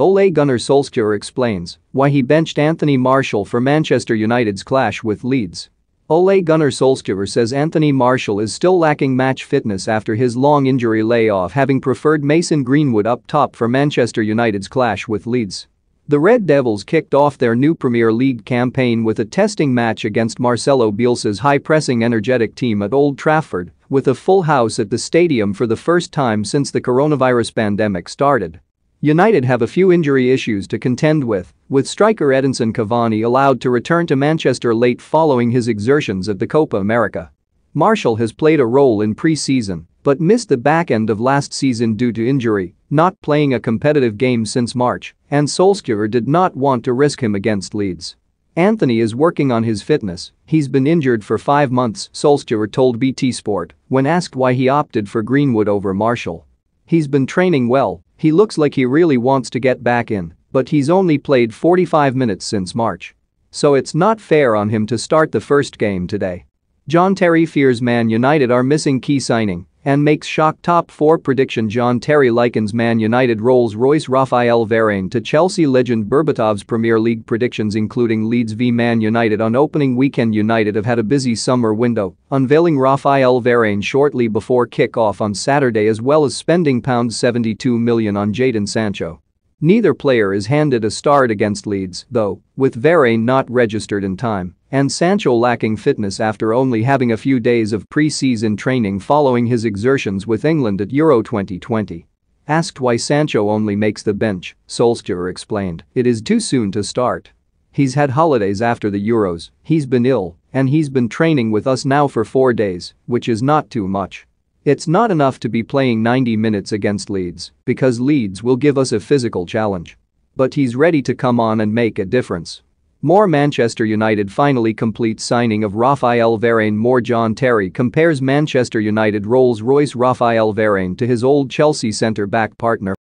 Ole Gunnar Solskjaer explains why he benched Anthony Martial for Manchester United's clash with Leeds. Ole Gunnar Solskjaer says Anthony Martial is still lacking match fitness after his long injury layoff having preferred Mason Greenwood up top for Manchester United's clash with Leeds. The Red Devils kicked off their new Premier League campaign with a testing match against Marcelo Bielsa's high-pressing energetic team at Old Trafford, with a full house at the stadium for the first time since the coronavirus pandemic started. United have a few injury issues to contend with, with striker Edinson Cavani allowed to return to Manchester late following his exertions at the Copa America. Martial has played a role in pre-season but missed the back end of last season due to injury, not playing a competitive game since March, and Solskjaer did not want to risk him against Leeds. Anthony is working on his fitness, he's been injured for five months, Solskjaer told BT Sport when asked why he opted for Greenwood over Martial. He's been training well, he looks like he really wants to get back in, but he's only played 45 minutes since March. So it's not fair on him to start the first game today. John Terry fears Man United are missing key signing and makes shock top 4 prediction John Terry likens Man United Rolls-Royce Raphael Varane to Chelsea legend Berbatov's Premier League predictions including Leeds v Man United on opening weekend United have had a busy summer window, unveiling Raphael Varane shortly before kick-off on Saturday as well as spending £72 million on Jadon Sancho. Neither player is handed a start against Leeds, though, with Varane not registered in time and Sancho lacking fitness after only having a few days of pre-season training following his exertions with England at Euro 2020. Asked why Sancho only makes the bench, Solskjaer explained, it is too soon to start. He's had holidays after the Euros, he's been ill, and he's been training with us now for four days, which is not too much. It's not enough to be playing 90 minutes against Leeds, because Leeds will give us a physical challenge. But he's ready to come on and make a difference. More Manchester United finally complete signing of Raphael Varane More John Terry compares Manchester United Rolls-Royce Raphael Varane to his old Chelsea centre-back partner